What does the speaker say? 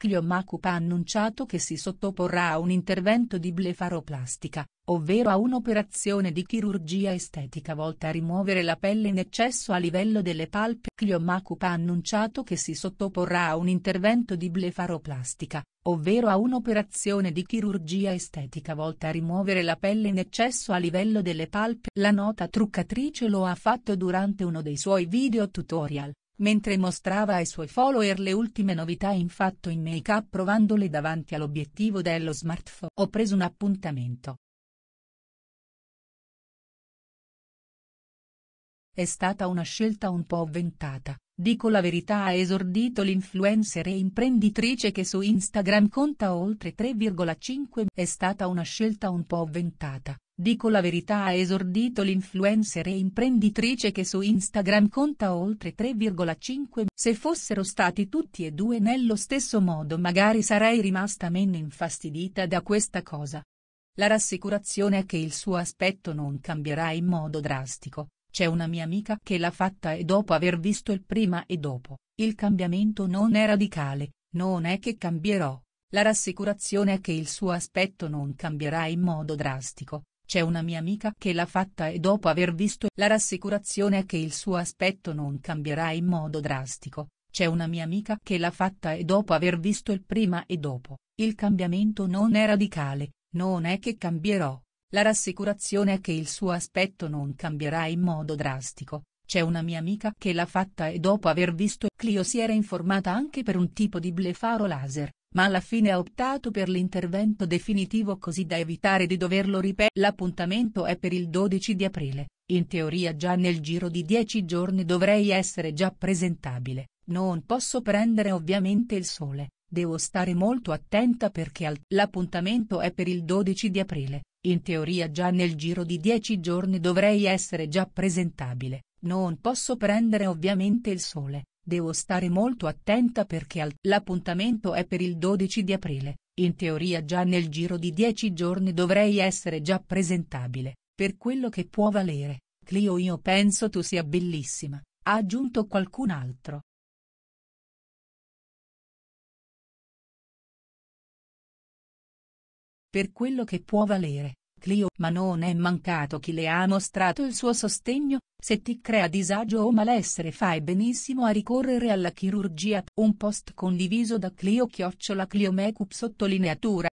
Clio Macup ha annunciato che si sottoporrà a un intervento di blefaroplastica, ovvero a un'operazione di chirurgia estetica volta a rimuovere la pelle in eccesso a livello delle palpe. Clio Macup ha annunciato che si sottoporrà a un intervento di blefaroplastica, ovvero a un'operazione di chirurgia estetica volta a rimuovere la pelle in eccesso a livello delle palpe. La nota truccatrice lo ha fatto durante uno dei suoi video tutorial mentre mostrava ai suoi follower le ultime novità in fatto in make-up provandole davanti all'obiettivo dello smartphone. Ho preso un appuntamento. È stata una scelta un po' avventata, dico la verità ha esordito l'influencer e imprenditrice che su Instagram conta oltre 3,5 È stata una scelta un po' avventata, Dico la verità ha esordito l'influencer e imprenditrice che su Instagram conta oltre 3,5 Se fossero stati tutti e due nello stesso modo magari sarei rimasta meno infastidita da questa cosa. La rassicurazione è che il suo aspetto non cambierà in modo drastico, c'è una mia amica che l'ha fatta e dopo aver visto il prima e dopo, il cambiamento non è radicale, non è che cambierò. La rassicurazione è che il suo aspetto non cambierà in modo drastico, c'è una mia amica che l'ha fatta e dopo aver visto la rassicurazione è che il suo aspetto non cambierà in modo drastico. C'è una mia amica che l'ha fatta e dopo aver visto il prima e dopo, il cambiamento non è radicale, non è che cambierò. La rassicurazione è che il suo aspetto non cambierà in modo drastico. C'è una mia amica che l'ha fatta e dopo aver visto Clio si era informata anche per un tipo di blefaro laser ma alla fine ha optato per l'intervento definitivo così da evitare di doverlo ripetere. L'appuntamento è per il 12 di aprile, in teoria già nel giro di 10 giorni dovrei essere già presentabile, non posso prendere ovviamente il sole, devo stare molto attenta perché l'appuntamento è per il 12 di aprile, in teoria già nel giro di 10 giorni dovrei essere già presentabile, non posso prendere ovviamente il sole, Devo stare molto attenta perché l'appuntamento è per il 12 di aprile, in teoria già nel giro di 10 giorni dovrei essere già presentabile, per quello che può valere, Clio io penso tu sia bellissima, ha aggiunto qualcun altro. Per quello che può valere, Clio, ma non è mancato chi le ha mostrato il suo sostegno, se ti crea disagio o malessere fai benissimo a ricorrere alla chirurgia. Un post condiviso da Clio chiocciola Clio Makeup sottolineatura.